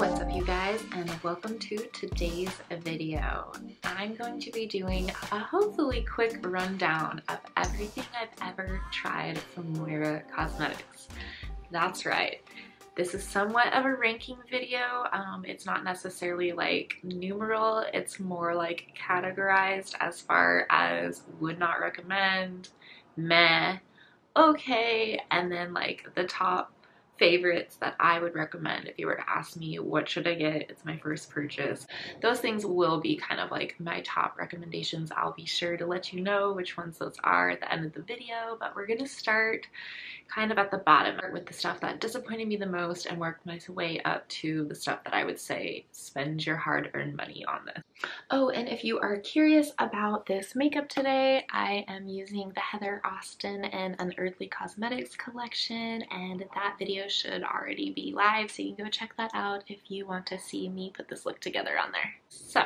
What's up you guys and welcome to today's video. I'm going to be doing a hopefully quick rundown of everything I've ever tried from Moira Cosmetics. That's right. This is somewhat of a ranking video. Um, it's not necessarily like numeral, it's more like categorized as far as would not recommend, meh, okay, and then like the top favorites that I would recommend if you were to ask me what should I get? It's my first purchase. Those things will be kind of like my top recommendations. I'll be sure to let you know which ones those are at the end of the video but we're gonna start kind of at the bottom with the stuff that disappointed me the most and work my way up to the stuff that I would say spend your hard-earned money on this. Oh, and if you are curious about this makeup today, I am using the Heather Austin and Unearthly Cosmetics collection and that video should already be live so you can go check that out if you want to see me put this look together on there. So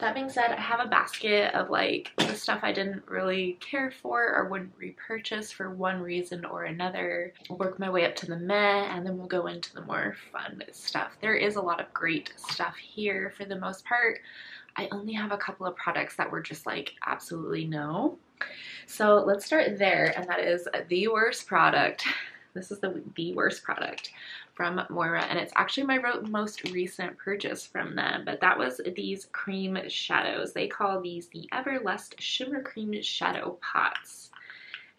that being said, I have a basket of like the stuff I didn't really care for or wouldn't repurchase for one reason or another. Work my way up to the meh and then we'll go into the more fun stuff. There is a lot of great stuff here for the most part. I only have a couple of products that were just like absolutely no. So let's start there and that is the worst product. This is the, the worst product from Moira and it's actually my most recent purchase from them but that was these cream shadows. They call these the Everlust shimmer cream shadow pots.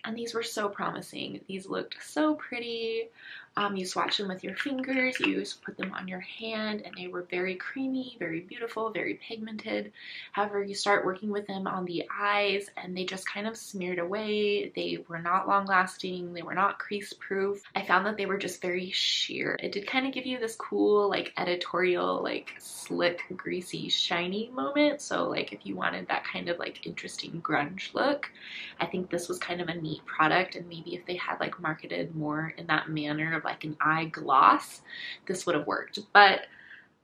And these were so promising. These looked so pretty um, you swatch them with your fingers, you put them on your hand, and they were very creamy, very beautiful, very pigmented. However, you start working with them on the eyes, and they just kind of smeared away. They were not long lasting, they were not crease proof. I found that they were just very sheer. It did kind of give you this cool, like, editorial, like, slick, greasy, shiny moment. So, like, if you wanted that kind of, like, interesting grunge look, I think this was kind of a neat product, and maybe if they had, like, marketed more in that manner of like an eye gloss, this would have worked. But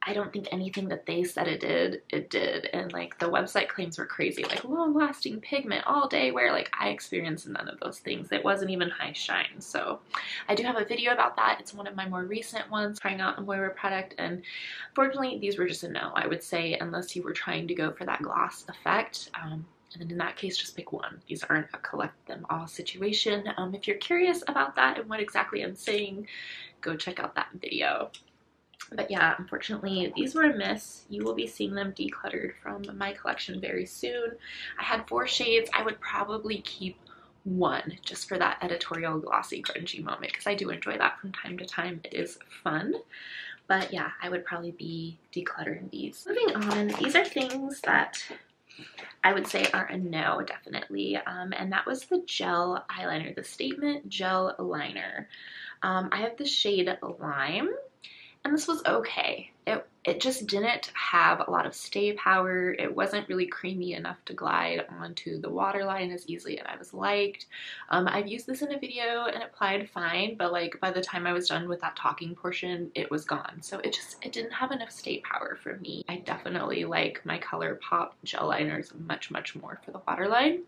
I don't think anything that they said it did, it did. And like the website claims were crazy, like long lasting pigment all day where like I experienced none of those things. It wasn't even high shine. So I do have a video about that. It's one of my more recent ones trying out a Moira product. And fortunately these were just a no, I would say, unless you were trying to go for that gloss effect. Um, and in that case, just pick one. These aren't a collect them all situation. Um, if you're curious about that and what exactly I'm saying, go check out that video. But yeah, unfortunately, these were a miss. You will be seeing them decluttered from my collection very soon. I had four shades. I would probably keep one just for that editorial glossy grungy moment because I do enjoy that from time to time. It is fun. But yeah, I would probably be decluttering these. Moving on, these are things that I would say are a no, definitely. Um, and that was the gel eyeliner, the Statement Gel Liner. Um, I have the shade Lime, and this was okay. It just didn't have a lot of stay power. It wasn't really creamy enough to glide onto the waterline as easily as I was liked. Um, I've used this in a video and applied fine, but like by the time I was done with that talking portion, it was gone. So it just, it didn't have enough stay power for me. I definitely like my ColourPop gel liners much, much more for the waterline.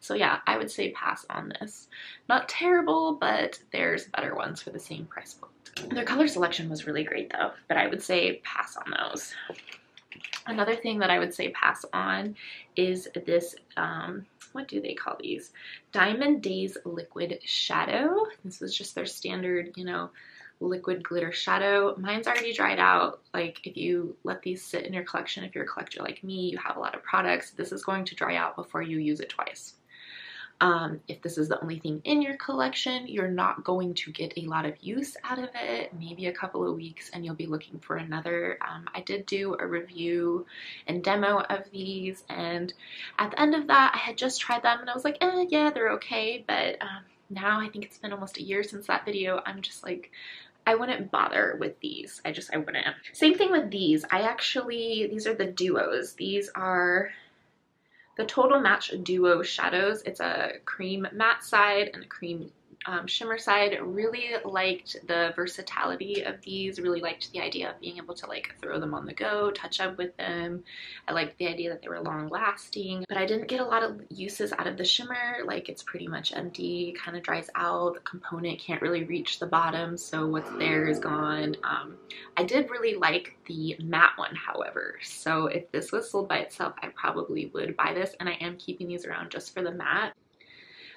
So yeah, I would say pass on this. Not terrible, but there's better ones for the same price point. Their color selection was really great though, but I would say pass on those. Another thing that I would say pass on is this, um, what do they call these? Diamond Days Liquid Shadow. This is just their standard, you know, liquid glitter shadow. Mine's already dried out. Like if you let these sit in your collection, if you're a collector like me, you have a lot of products, this is going to dry out before you use it twice. Um, if this is the only thing in your collection, you're not going to get a lot of use out of it, maybe a couple of weeks and you'll be looking for another. Um, I did do a review and demo of these and at the end of that I had just tried them and I was like, eh, yeah, they're okay. But um, now I think it's been almost a year since that video. I'm just like, I wouldn't bother with these. I just, I wouldn't. Same thing with these. I actually, these are the duos. These are the Total Match Duo Shadows. It's a cream matte side and a cream um, shimmer side. Really liked the versatility of these, really liked the idea of being able to like throw them on the go, touch up with them. I liked the idea that they were long lasting, but I didn't get a lot of uses out of the shimmer. Like it's pretty much empty, kind of dries out. The component can't really reach the bottom, so what's there is gone. Um, I did really like the matte one, however. So if this was sold by itself, I probably would buy this, and I am keeping these around just for the matte.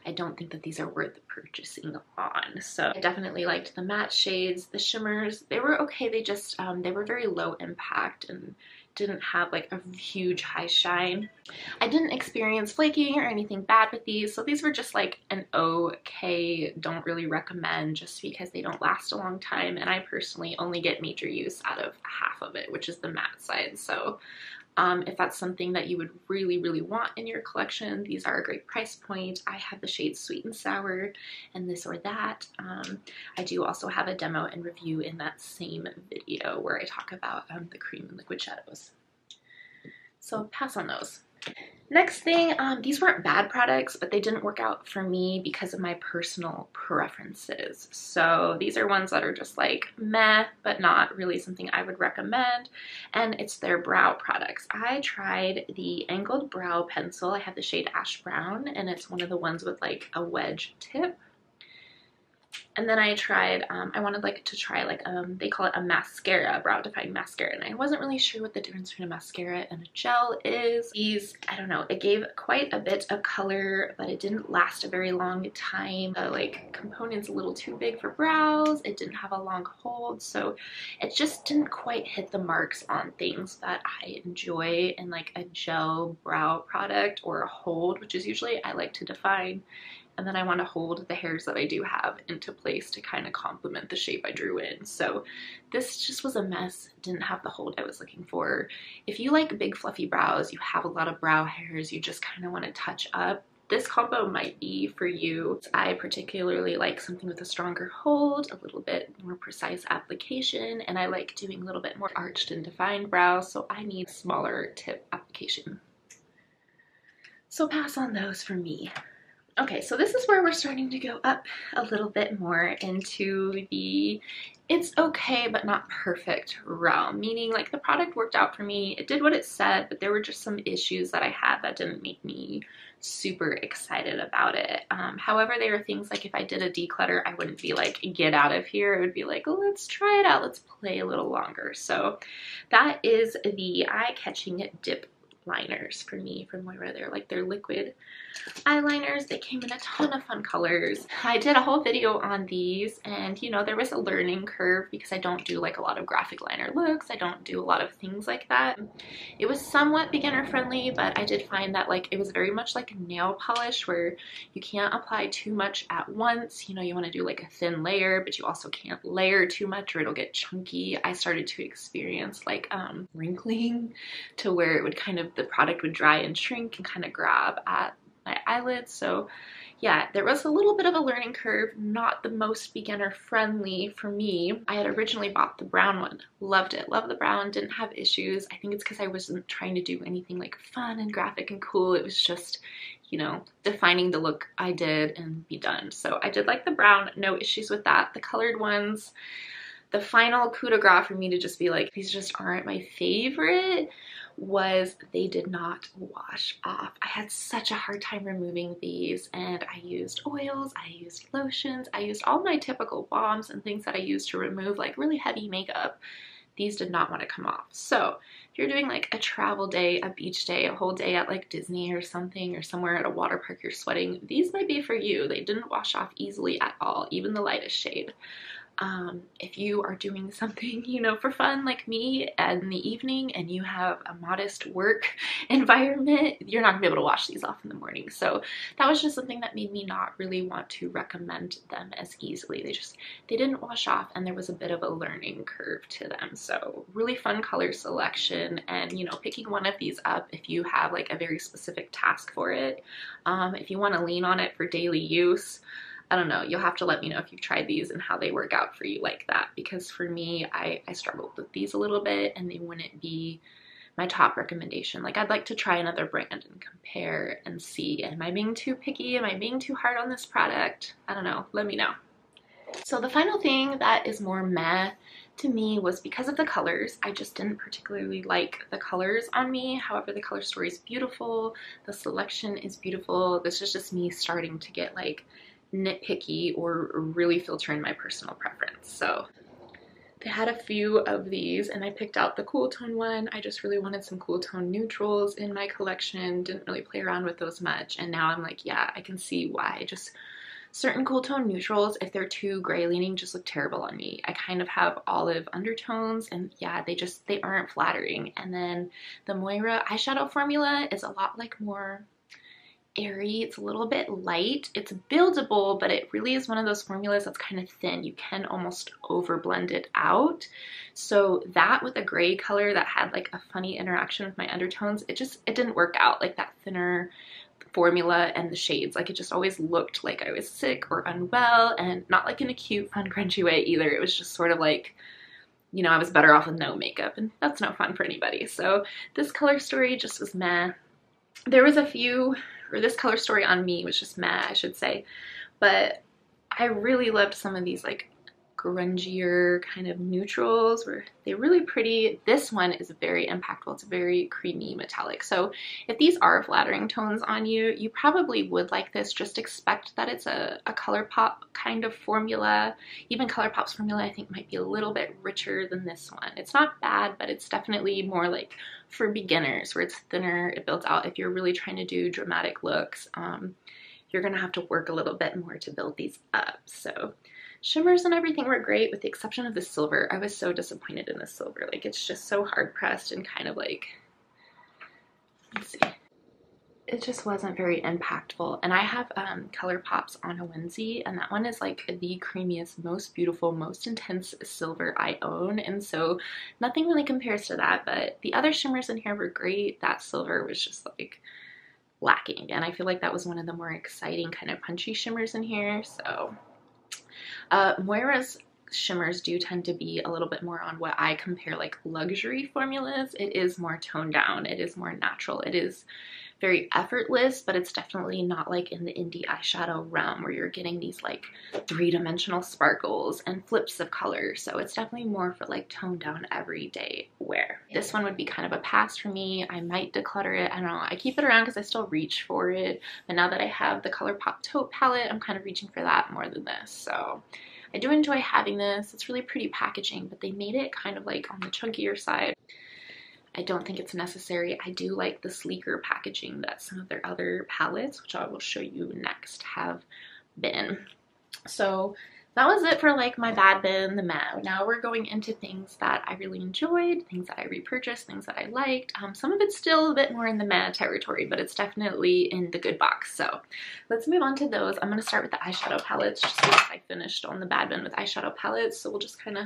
I don't think that these are worth purchasing on. So I definitely liked the matte shades, the shimmers. They were okay. They just, um, they were very low impact and didn't have like a huge high shine. I didn't experience flaking or anything bad with these, so these were just like an okay, don't really recommend just because they don't last a long time, and I personally only get major use out of half of it, which is the matte side, so um, if that's something that you would really, really want in your collection, these are a great price point. I have the shades Sweet and Sour and this or that. Um, I do also have a demo and review in that same video where I talk about um, the cream and liquid shadows. So pass on those. Next thing, um, these weren't bad products, but they didn't work out for me because of my personal preferences. So these are ones that are just like meh, but not really something I would recommend. And it's their brow products. I tried the Angled Brow Pencil. I have the shade Ash Brown, and it's one of the ones with like a wedge tip. And then I tried, um, I wanted like to try like, um, they call it a mascara, brow defining mascara. And I wasn't really sure what the difference between a mascara and a gel is. These, I don't know, it gave quite a bit of color, but it didn't last a very long time. The like component's a little too big for brows. It didn't have a long hold. So it just didn't quite hit the marks on things that I enjoy in like a gel brow product or a hold, which is usually I like to define and then I want to hold the hairs that I do have into place to kind of complement the shape I drew in. So this just was a mess, didn't have the hold I was looking for. If you like big fluffy brows, you have a lot of brow hairs, you just kind of want to touch up, this combo might be for you. I particularly like something with a stronger hold, a little bit more precise application, and I like doing a little bit more arched and defined brows, so I need smaller tip application. So pass on those for me. Okay, so this is where we're starting to go up a little bit more into the it's okay but not perfect realm, meaning like the product worked out for me, it did what it said, but there were just some issues that I had that didn't make me super excited about it. Um, however, there are things like if I did a declutter, I wouldn't be like, get out of here. It would be like, let's try it out, let's play a little longer. So that is the eye-catching dip liners for me from Moira. They're like they're liquid eyeliners. They came in a ton of fun colors. I did a whole video on these and you know there was a learning curve because I don't do like a lot of graphic liner looks. I don't do a lot of things like that. It was somewhat beginner friendly but I did find that like it was very much like nail polish where you can't apply too much at once. You know you want to do like a thin layer but you also can't layer too much or it'll get chunky. I started to experience like um, wrinkling to where it would kind of the product would dry and shrink and kind of grab at my eyelids. So yeah, there was a little bit of a learning curve, not the most beginner friendly for me. I had originally bought the brown one, loved it, loved the brown, didn't have issues. I think it's because I wasn't trying to do anything like fun and graphic and cool. It was just, you know, defining the look I did and be done. So I did like the brown, no issues with that. The colored ones, the final coup de grace for me to just be like, these just aren't my favorite was they did not wash off. I had such a hard time removing these and I used oils, I used lotions, I used all my typical balms and things that I use to remove like really heavy makeup. These did not want to come off. So if you're doing like a travel day, a beach day, a whole day at like Disney or something or somewhere at a water park you're sweating, these might be for you. They didn't wash off easily at all, even the lightest shade. Um, if you are doing something, you know, for fun like me in the evening and you have a modest work environment, you're not gonna be able to wash these off in the morning. So that was just something that made me not really want to recommend them as easily. They just, they didn't wash off and there was a bit of a learning curve to them. So really fun color selection and, you know, picking one of these up if you have like a very specific task for it. Um, if you wanna lean on it for daily use, I don't know, you'll have to let me know if you've tried these and how they work out for you like that. Because for me, I, I struggled with these a little bit and they wouldn't be my top recommendation. Like I'd like to try another brand and compare and see, am I being too picky? Am I being too hard on this product? I don't know, let me know. So the final thing that is more meh to me was because of the colors. I just didn't particularly like the colors on me. However, the color story is beautiful. The selection is beautiful. This is just me starting to get like nitpicky or really filter in my personal preference. So they had a few of these and I picked out the cool tone one. I just really wanted some cool tone neutrals in my collection. Didn't really play around with those much. And now I'm like, yeah, I can see why. Just certain cool tone neutrals, if they're too gray leaning, just look terrible on me. I kind of have olive undertones and yeah, they just, they aren't flattering. And then the Moira eyeshadow formula is a lot like more airy. It's a little bit light. It's buildable, but it really is one of those formulas that's kind of thin. You can almost over blend it out. So that with a gray color that had like a funny interaction with my undertones, it just, it didn't work out. Like that thinner formula and the shades. Like it just always looked like I was sick or unwell and not like in a cute, fun, crunchy way either. It was just sort of like, you know, I was better off with no makeup and that's no fun for anybody. So this color story just was meh. There was a few, or this color story on me was just meh, I should say. But I really loved some of these like grungier kind of neutrals where they're really pretty. This one is very impactful. It's very creamy metallic. So if these are flattering tones on you, you probably would like this. Just expect that it's a, a ColourPop kind of formula. Even ColourPop's formula I think might be a little bit richer than this one. It's not bad, but it's definitely more like for beginners where it's thinner, it builds out. If you're really trying to do dramatic looks, um, you're gonna have to work a little bit more to build these up. So Shimmers and everything were great with the exception of the silver. I was so disappointed in the silver. Like it's just so hard pressed and kind of like, let's see. It just wasn't very impactful. And I have um, ColourPops on a onesie and that one is like the creamiest, most beautiful, most intense silver I own. And so nothing really compares to that, but the other shimmers in here were great. That silver was just like lacking. And I feel like that was one of the more exciting kind of punchy shimmers in here. So uh, Moira's shimmers do tend to be a little bit more on what I compare like luxury formulas. It is more toned down. It is more natural. It is very effortless, but it's definitely not like in the indie eyeshadow realm where you're getting these like three-dimensional sparkles and flips of color. So it's definitely more for like toned down everyday wear. This one would be kind of a pass for me. I might declutter it. I don't know. I keep it around because I still reach for it. But now that I have the ColourPop Taupe palette, I'm kind of reaching for that more than this. So I do enjoy having this. It's really pretty packaging, but they made it kind of like on the chunkier side. I don't think it's necessary. I do like the sleeker packaging that some of their other palettes, which I will show you next, have been. So that was it for like my bad bin, the meh. Now we're going into things that I really enjoyed, things that I repurchased, things that I liked. Um, some of it's still a bit more in the meh territory, but it's definitely in the good box. So let's move on to those. I'm going to start with the eyeshadow palettes just because I finished on the bad bin with eyeshadow palettes. So we'll just kind of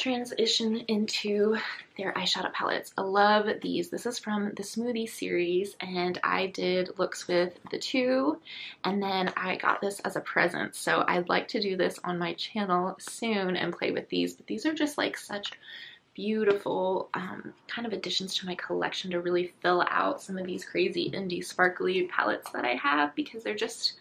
transition into their eyeshadow palettes. I love these. This is from the Smoothie series and I did looks with the two and then I got this as a present. So I'd like to do this on my channel soon and play with these. But these are just like such beautiful um, kind of additions to my collection to really fill out some of these crazy indie sparkly palettes that I have because they're just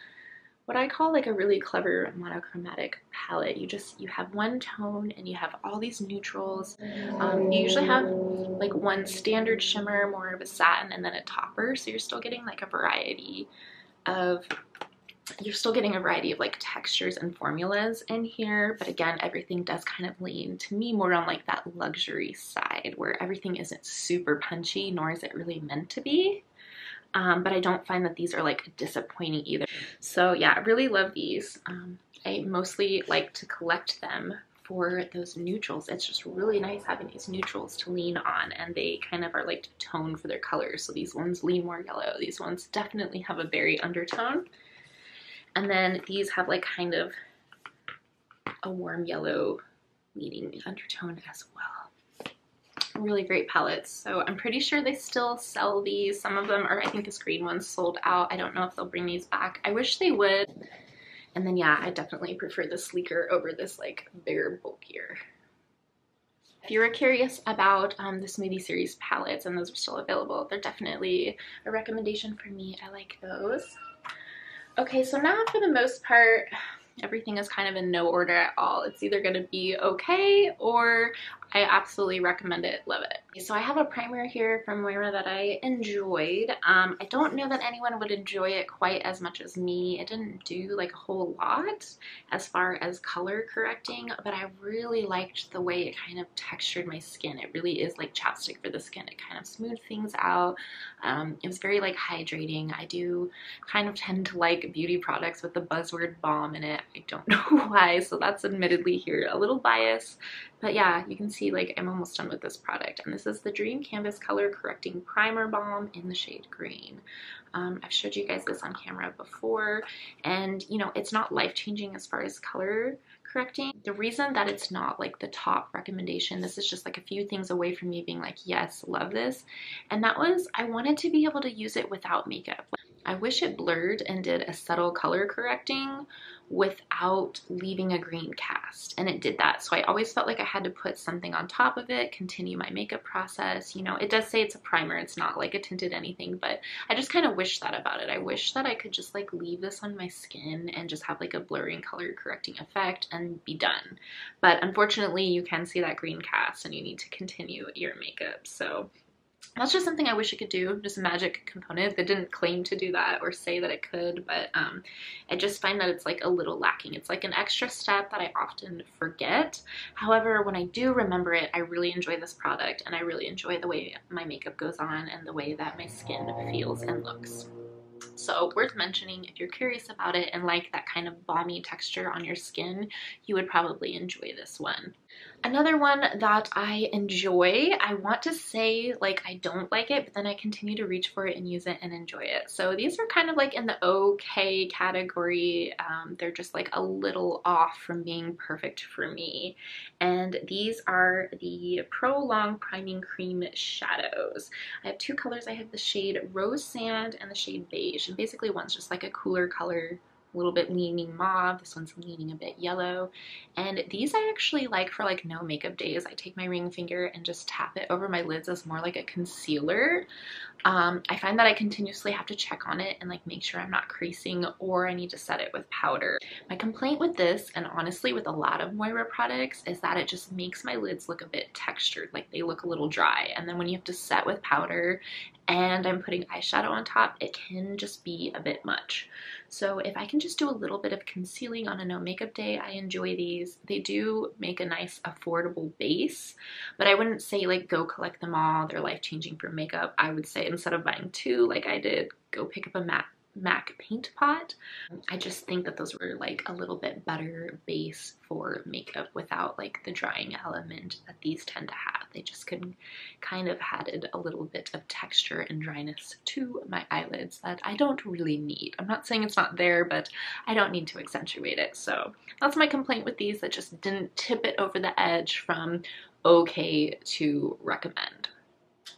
what I call like a really clever monochromatic palette. You just, you have one tone and you have all these neutrals. Um, you usually have like one standard shimmer, more of a satin, and then a topper. So you're still getting like a variety of you're still getting a variety of like textures and formulas in here, but again, everything does kind of lean to me more on like that luxury side where everything isn't super punchy, nor is it really meant to be um, but I don't find that these are like disappointing either. So yeah, I really love these. Um, I mostly like to collect them for those neutrals. It's just really nice having these neutrals to lean on and they kind of are like tone for their colors. So these ones lean more yellow. These ones definitely have a berry undertone. And then these have like kind of a warm yellow leaning undertone as well really great palettes. So I'm pretty sure they still sell these. Some of them are, I think this green one's sold out. I don't know if they'll bring these back. I wish they would. And then yeah, I definitely prefer the sleeker over this like bigger, bulkier If you were curious about um, the Smoothie Series palettes and those are still available, they're definitely a recommendation for me. I like those. Okay, so now for the most part, everything is kind of in no order at all. It's either going to be okay or I absolutely recommend it, love it. So I have a primer here from Moira that I enjoyed. Um, I don't know that anyone would enjoy it quite as much as me. It didn't do like a whole lot as far as color correcting, but I really liked the way it kind of textured my skin. It really is like chapstick for the skin. It kind of smoothed things out. Um, it was very like hydrating. I do kind of tend to like beauty products with the buzzword balm in it. I don't know why, so that's admittedly here a little bias. But yeah, you can see like I'm almost done with this product. And this is the Dream Canvas Color Correcting Primer Balm in the shade green. Um, I've showed you guys this on camera before and you know, it's not life-changing as far as color correcting. The reason that it's not like the top recommendation, this is just like a few things away from me being like, yes, love this. And that was, I wanted to be able to use it without makeup. I wish it blurred and did a subtle color correcting without leaving a green cast and it did that. So I always felt like I had to put something on top of it continue my makeup process. You know it does say it's a primer it's not like a tinted anything but I just kind of wish that about it. I wish that I could just like leave this on my skin and just have like a blurring color correcting effect and be done. But unfortunately you can see that green cast and you need to continue your makeup so that's just something I wish it could do, just a magic component. They didn't claim to do that or say that it could, but um, I just find that it's like a little lacking. It's like an extra step that I often forget. However, when I do remember it, I really enjoy this product and I really enjoy the way my makeup goes on and the way that my skin feels and looks. So worth mentioning, if you're curious about it and like that kind of balmy texture on your skin, you would probably enjoy this one. Another one that I enjoy, I want to say like I don't like it, but then I continue to reach for it and use it and enjoy it. So these are kind of like in the okay category. Um, they're just like a little off from being perfect for me. And these are the Pro Long Priming Cream Shadows. I have two colors. I have the shade Rose Sand and the shade Beige. And basically one's just like a cooler color a little bit leaning mauve. This one's leaning a bit yellow. And these I actually like for like no makeup days. I take my ring finger and just tap it over my lids as more like a concealer. Um, I find that I continuously have to check on it and like make sure I'm not creasing or I need to set it with powder. My complaint with this and honestly with a lot of Moira products is that it just makes my lids look a bit textured, like they look a little dry. And then when you have to set with powder and I'm putting eyeshadow on top, it can just be a bit much. So if I can just do a little bit of concealing on a no makeup day, I enjoy these. They do make a nice affordable base, but I wouldn't say like go collect them all. They're life changing for makeup. I would say instead of buying two like I did, go pick up a matte MAC paint pot. I just think that those were like a little bit better base for makeup without like the drying element that these tend to have. They just could kind of added a little bit of texture and dryness to my eyelids that I don't really need. I'm not saying it's not there, but I don't need to accentuate it. So that's my complaint with these that just didn't tip it over the edge from okay to recommend.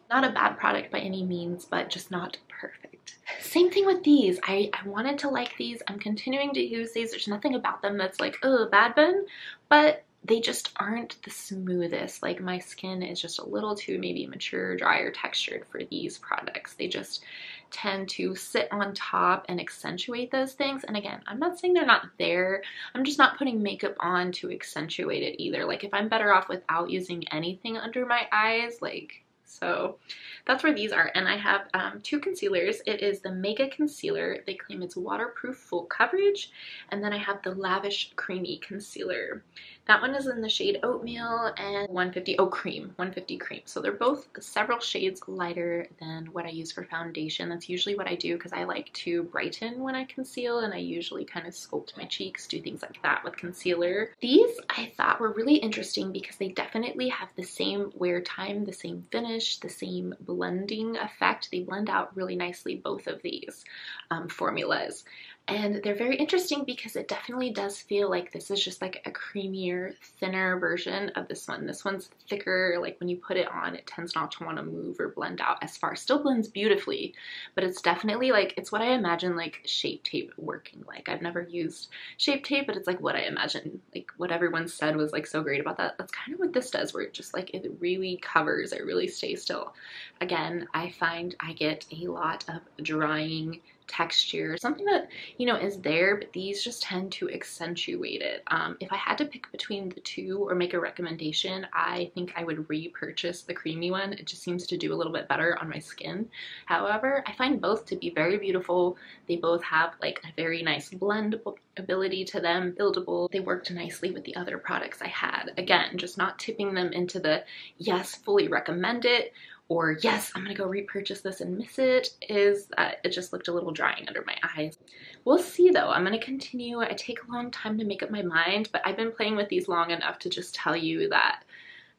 Not a bad product by any means, but just not perfect. Same thing with these. I, I wanted to like these. I'm continuing to use these. There's nothing about them that's like, oh, bad bun, but they just aren't the smoothest. Like my skin is just a little too maybe mature, drier textured for these products. They just tend to sit on top and accentuate those things. And again, I'm not saying they're not there. I'm just not putting makeup on to accentuate it either. Like if I'm better off without using anything under my eyes, like so that's where these are. And I have um, two concealers. It is the Mega Concealer. They claim it's waterproof full coverage. And then I have the Lavish Creamy Concealer. That one is in the shade Oatmeal and 150, oh cream, 150 cream. So they're both several shades lighter than what I use for foundation. That's usually what I do because I like to brighten when I conceal and I usually kind of sculpt my cheeks, do things like that with concealer. These I thought were really interesting because they definitely have the same wear time, the same finish, the same blending effect. They blend out really nicely, both of these um, formulas. And they're very interesting because it definitely does feel like this is just like a creamier, thinner version of this one. This one's thicker, like when you put it on, it tends not to want to move or blend out as far. Still blends beautifully, but it's definitely like, it's what I imagine like Shape Tape working like. I've never used Shape Tape, but it's like what I imagine, like what everyone said was like so great about that. That's kind of what this does, where it just like, it really covers, it really stays still. Again, I find I get a lot of drying texture, something that, you know, is there, but these just tend to accentuate it. Um, if I had to pick between the two or make a recommendation, I think I would repurchase the creamy one. It just seems to do a little bit better on my skin. However, I find both to be very beautiful. They both have like a very nice blend ability to them, buildable. They worked nicely with the other products I had. Again, just not tipping them into the yes, fully recommend it or yes, I'm gonna go repurchase this and miss it, is that it just looked a little drying under my eyes. We'll see though, I'm gonna continue. I take a long time to make up my mind, but I've been playing with these long enough to just tell you that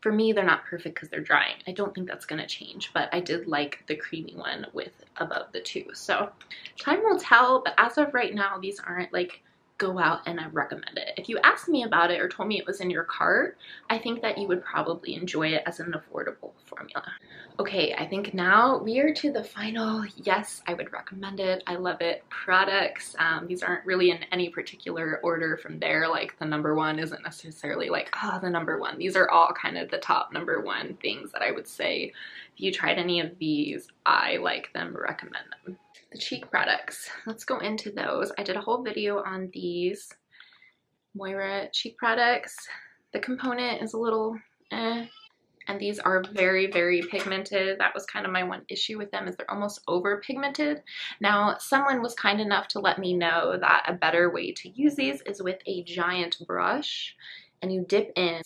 for me, they're not perfect because they're drying. I don't think that's gonna change, but I did like the creamy one with above the two. So time will tell, but as of right now, these aren't like go out and I recommend it. If you asked me about it or told me it was in your cart, I think that you would probably enjoy it as an affordable formula. Okay, I think now we are to the final, yes, I would recommend it, I love it, products. Um, these aren't really in any particular order from there, like the number one isn't necessarily like, oh, the number one. These are all kind of the top number one things that I would say. If you tried any of these, I like them, recommend them. The cheek products, let's go into those. I did a whole video on these Moira cheek products. The component is a little eh, and these are very, very pigmented. That was kind of my one issue with them is they're almost over pigmented. Now, someone was kind enough to let me know that a better way to use these is with a giant brush and you dip in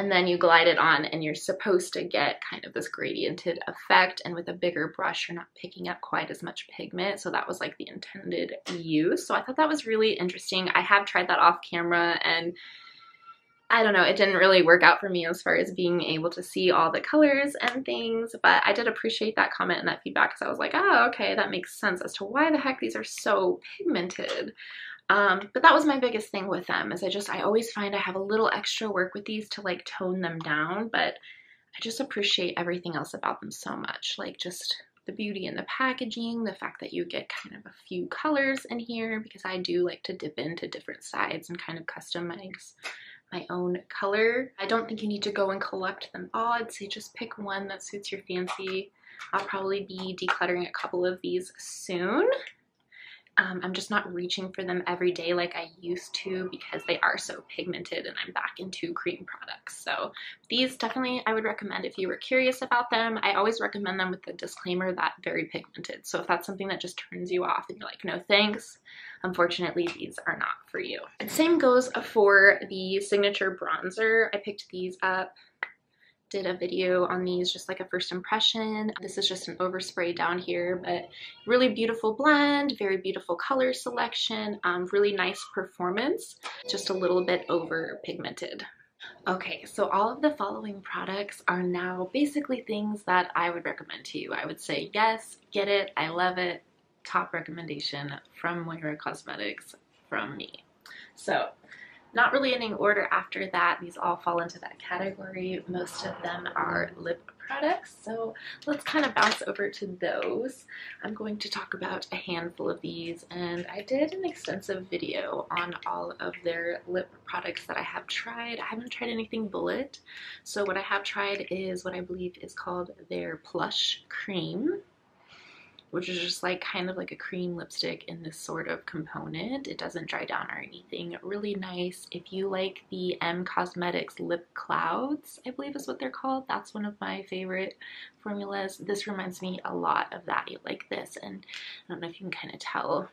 and then you glide it on and you're supposed to get kind of this gradiented effect. And with a bigger brush you're not picking up quite as much pigment. So that was like the intended use. So I thought that was really interesting. I have tried that off camera and I don't know, it didn't really work out for me as far as being able to see all the colors and things, but I did appreciate that comment and that feedback because I was like, oh, okay, that makes sense as to why the heck these are so pigmented. Um, but that was my biggest thing with them is I just, I always find I have a little extra work with these to like tone them down, but I just appreciate everything else about them so much. Like just the beauty in the packaging, the fact that you get kind of a few colors in here because I do like to dip into different sides and kind of customize my own color. I don't think you need to go and collect them all. I'd say just pick one that suits your fancy. I'll probably be decluttering a couple of these soon. Um, I'm just not reaching for them every day like I used to because they are so pigmented and I'm back into cream products. So these definitely I would recommend if you were curious about them. I always recommend them with the disclaimer that very pigmented. So if that's something that just turns you off and you're like, no thanks, unfortunately these are not for you. And same goes for the signature bronzer. I picked these up did a video on these just like a first impression. This is just an overspray down here, but really beautiful blend, very beautiful color selection, um, really nice performance, just a little bit over pigmented. Okay, so all of the following products are now basically things that I would recommend to you. I would say, yes, get it, I love it, top recommendation from Moira Cosmetics from me. So not really any order after that. These all fall into that category. Most of them are lip products. So let's kind of bounce over to those. I'm going to talk about a handful of these and I did an extensive video on all of their lip products that I have tried. I haven't tried anything bullet. So what I have tried is what I believe is called their plush cream which is just like kind of like a cream lipstick in this sort of component. It doesn't dry down or anything. Really nice. If you like the M Cosmetics Lip Clouds, I believe is what they're called. That's one of my favorite formulas. This reminds me a lot of that. You like this and I don't know if you can kind of tell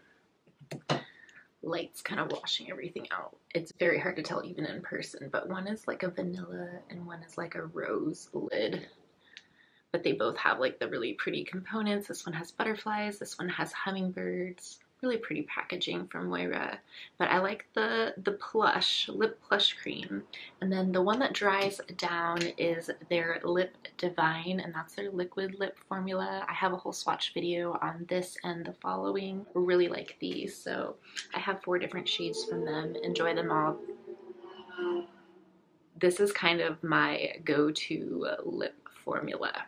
light's kind of washing everything out. It's very hard to tell even in person, but one is like a vanilla and one is like a rose lid but they both have like the really pretty components. This one has butterflies, this one has hummingbirds. really pretty packaging from Moira. But I like the, the plush, lip plush cream. And then the one that dries down is their Lip Divine, and that's their liquid lip formula. I have a whole swatch video on this and the following. Really like these, so I have four different shades from them. Enjoy them all. This is kind of my go-to lip formula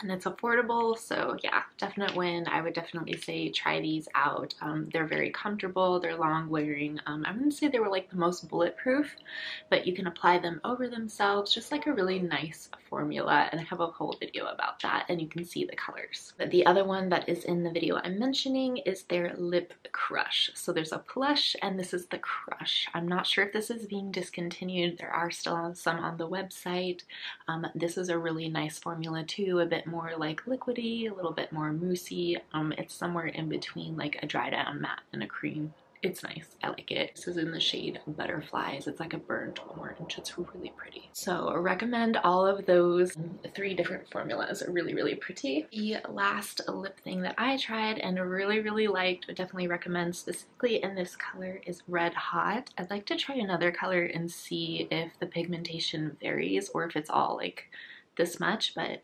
and it's affordable. So yeah definite win. I would definitely say try these out. Um, they're very comfortable. They're long wearing. Um, i wouldn't say they were like the most bulletproof but you can apply them over themselves just like a really nice formula. And i have a whole video about that and you can see the colors. But the other one that is in the video i'm mentioning is their lip crush. So there's a plush and this is the crush. I'm not sure if this is being discontinued. There are still some on the website. Um, this is a really nice formula too a bit more like liquidy, a little bit more moussey. Um, it's somewhere in between like a dry down matte and a cream. It's nice. I like it. This is in the shade Butterflies. It's like a burnt orange. It's really pretty. So I recommend all of those three different formulas. Really, really pretty. The last lip thing that I tried and really, really liked, would definitely recommend specifically in this color is Red Hot. I'd like to try another color and see if the pigmentation varies or if it's all like this much, but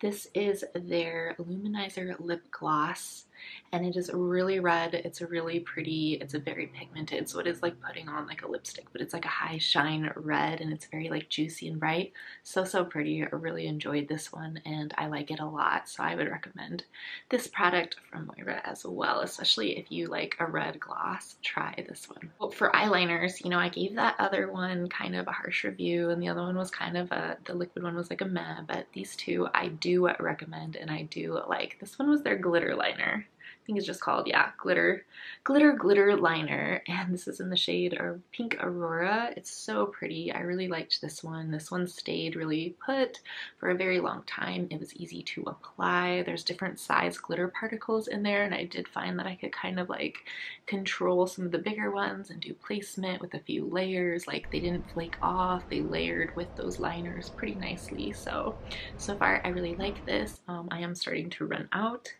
this is their Luminizer Lip Gloss and it is really red. It's a really pretty. It's a very pigmented, so it is like putting on like a lipstick, but it's like a high shine red and it's very like juicy and bright. So, so pretty. I really enjoyed this one and I like it a lot, so I would recommend this product from Moira as well, especially if you like a red gloss, try this one. For eyeliners, you know, I gave that other one kind of a harsh review and the other one was kind of a, the liquid one was like a meh, but these two I do recommend and I do like. This one was their glitter liner. Think it's just called, yeah, Glitter, Glitter Glitter Liner. And this is in the shade Pink Aurora. It's so pretty. I really liked this one. This one stayed really put for a very long time. It was easy to apply. There's different size glitter particles in there and I did find that I could kind of like control some of the bigger ones and do placement with a few layers. Like they didn't flake off. They layered with those liners pretty nicely. So, so far I really like this. Um, I am starting to run out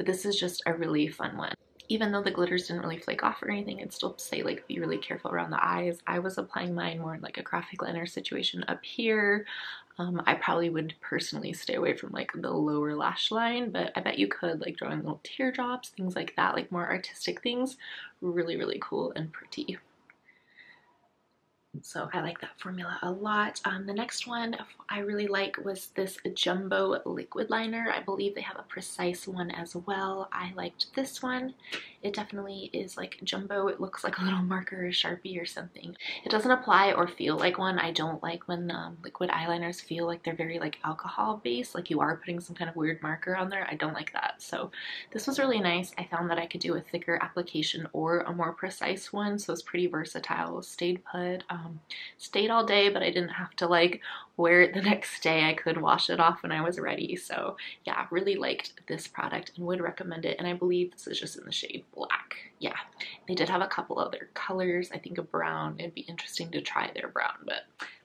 but this is just a really fun one. Even though the glitters didn't really flake off or anything, it'd still say like be really careful around the eyes. I was applying mine more in like a graphic liner situation up here. Um, I probably would personally stay away from like the lower lash line, but I bet you could like drawing little teardrops, things like that, like more artistic things. Really, really cool and pretty. So I like that formula a lot. Um, the next one I really like was this Jumbo Liquid Liner. I believe they have a precise one as well. I liked this one. It definitely is like jumbo. It looks like a little marker or Sharpie or something. It doesn't apply or feel like one. I don't like when um, liquid eyeliners feel like they're very like alcohol based, like you are putting some kind of weird marker on there. I don't like that. So this was really nice. I found that I could do a thicker application or a more precise one. So it's pretty versatile. Stayed put. Um, Um, stayed all day, but I didn't have to like wear it the next day. I could wash it off when I was ready. So yeah, really liked this product and would recommend it. And I believe this is just in the shade black. Yeah, they did have a couple other colors. I think a brown. It'd be interesting to try their brown, but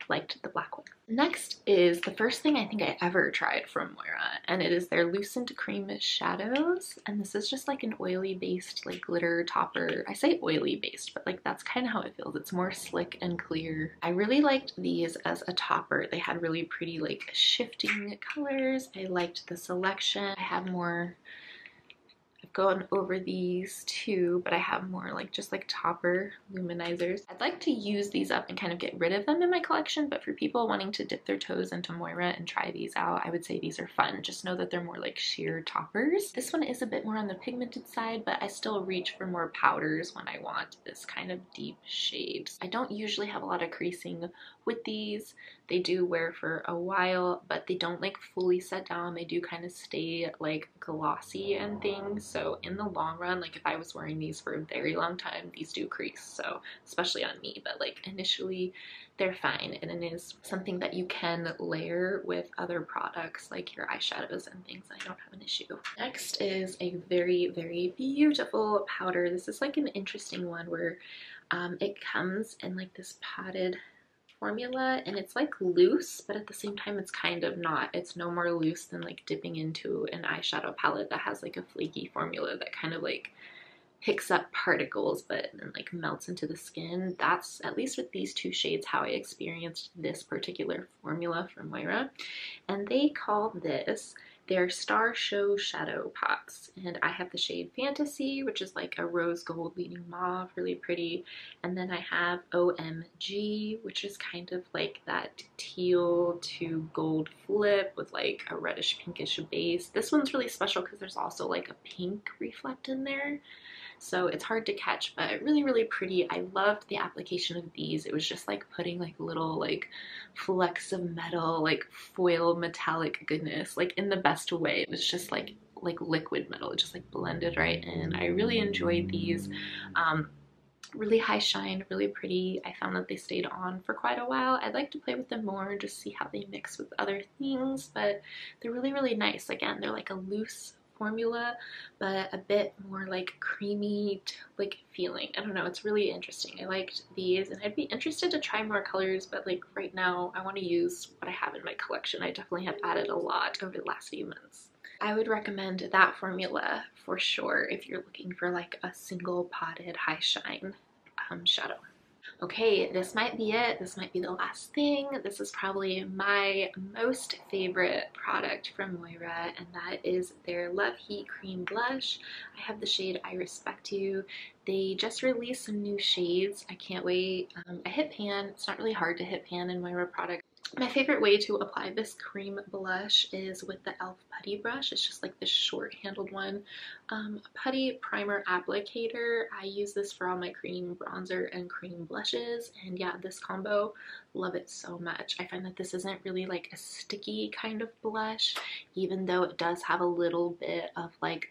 liked the black one. Next is the first thing I think I ever tried from Moira, and it is their Lucent Cream Shadows. And this is just like an oily based like glitter topper. I say oily based, but like that's kind of how it feels. It's more slick and clear. I really liked these as a topper. They had really pretty like shifting colors. I liked the selection. I have more gone over these too, but I have more like just like topper luminizers. I'd like to use these up and kind of get rid of them in my collection, but for people wanting to dip their toes into Moira and try these out, I would say these are fun. Just know that they're more like sheer toppers. This one is a bit more on the pigmented side, but I still reach for more powders when I want this kind of deep shade. I don't usually have a lot of creasing with these. They do wear for a while, but they don't like fully set down. They do kind of stay like glossy and things. So in the long run, like if I was wearing these for a very long time, these do crease. So especially on me, but like initially they're fine. And it is something that you can layer with other products like your eyeshadows and things. I don't have an issue. Next is a very, very beautiful powder. This is like an interesting one where um, it comes in like this potted formula and it's like loose but at the same time it's kind of not it's no more loose than like dipping into an eyeshadow palette that has like a flaky formula that kind of like picks up particles but then like melts into the skin. That's, at least with these two shades, how I experienced this particular formula from Moira. And they call this they're Star Show Shadow Pots, and I have the shade Fantasy, which is like a rose gold leaning mauve, really pretty. And then I have OMG, which is kind of like that teal to gold flip with like a reddish pinkish base. This one's really special because there's also like a pink reflect in there so it's hard to catch but really really pretty I loved the application of these it was just like putting like little like flecks of metal like foil metallic goodness like in the best way it was just like like liquid metal it just like blended right in I really enjoyed these um, really high shine, really pretty. I found that they stayed on for quite a while. I'd like to play with them more just see how they mix with other things, but they're really, really nice. Again, they're like a loose formula, but a bit more like creamy like feeling. I don't know, it's really interesting. I liked these and I'd be interested to try more colors, but like right now I want to use what I have in my collection. I definitely have added a lot over the last few months. I would recommend that formula for sure if you're looking for like a single potted high shine um, shadow okay, this might be it. This might be the last thing. This is probably my most favorite product from Moira, and that is their Love Heat Cream Blush. I have the shade I Respect You. They just released some new shades. I can't wait. Um, I hit pan. It's not really hard to hit pan in Moira products. My favorite way to apply this cream blush is with the e.l.f. Putty Brush. It's just like this short-handled one. Um, putty Primer Applicator. I use this for all my cream bronzer and cream blushes. And yeah, this combo, love it so much. I find that this isn't really like a sticky kind of blush, even though it does have a little bit of like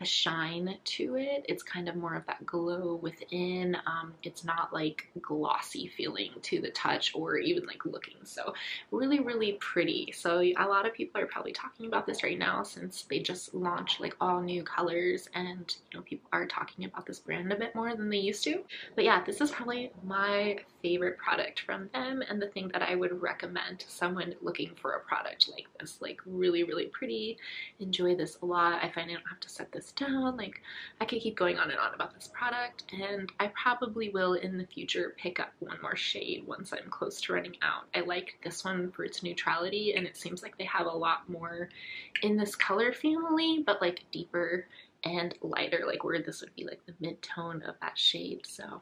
a shine to it. It's kind of more of that glow within. Um, it's not like glossy feeling to the touch or even like looking. So really, really pretty. So a lot of people are probably talking about this right now since they just launched like all new colors and you know people are talking about this brand a bit more than they used to. But yeah, this is probably my favorite product from them and the thing that I would recommend to someone looking for a product like this. Like really, really pretty. Enjoy this a lot. I find I don't have to set this down. Like I could keep going on and on about this product and I probably will in the future pick up one more shade once I'm close to running out. I like this one for its neutrality and it seems like they have a lot more in this color family but like deeper and lighter like where this would be like the mid-tone of that shade so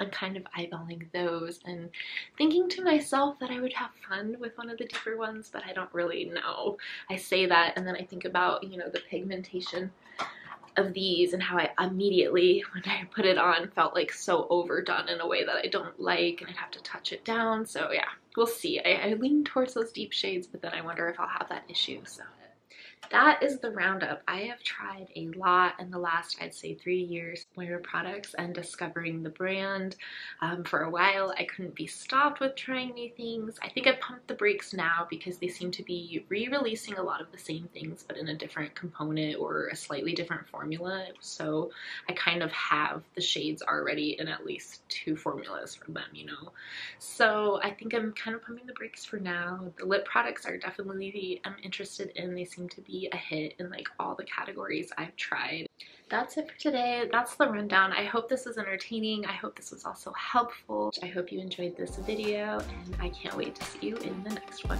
I'm kind of eyeballing those and thinking to myself that I would have fun with one of the deeper ones, but I don't really know. I say that and then I think about, you know, the pigmentation of these and how I immediately, when I put it on, felt like so overdone in a way that I don't like and I'd have to touch it down. So yeah, we'll see. I, I lean towards those deep shades, but then I wonder if I'll have that issue. So that is the roundup. I have tried a lot in the last, I'd say, three years, Moira products and discovering the brand. Um, for a while, I couldn't be stopped with trying new things. I think I've pumped the brakes now because they seem to be re-releasing a lot of the same things, but in a different component or a slightly different formula. So I kind of have the shades already in at least two formulas from them, you know. So I think I'm kind of pumping the brakes for now. The lip products are definitely the I'm interested in. They seem to be a hit in like all the categories I've tried. That's it for today. That's the rundown. I hope this was entertaining. I hope this was also helpful. I hope you enjoyed this video and I can't wait to see you in the next one.